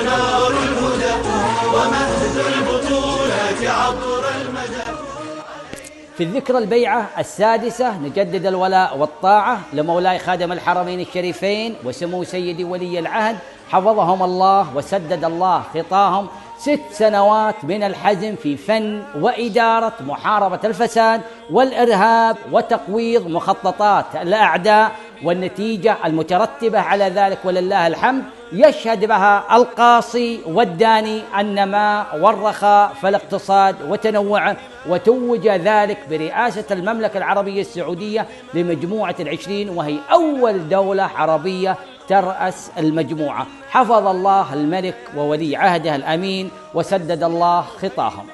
الهدى ومهد البطولات المدى في الذكرى البيعة السادسة نجدد الولاء والطاعة لمولاي خادم الحرمين الشريفين وسمو سيدي ولي العهد. حفظهم الله وسدد الله خطاهم. ست سنوات من الحزم في فن وإدارة محاربة الفساد والإرهاب وتقويض مخططات الأعداء والنتيجة المترتبة على ذلك ولله الحمد يشهد بها القاصي والداني النماء والرخاء في الاقتصاد وتنوعه وتوج ذلك برئاسة المملكة العربية السعودية لمجموعة العشرين وهي أول دولة عربية ترأس المجموعة. حفظ الله الملك وولي عهده الأمين وسدد الله خطاهم.